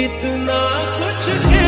कितना कुछ है।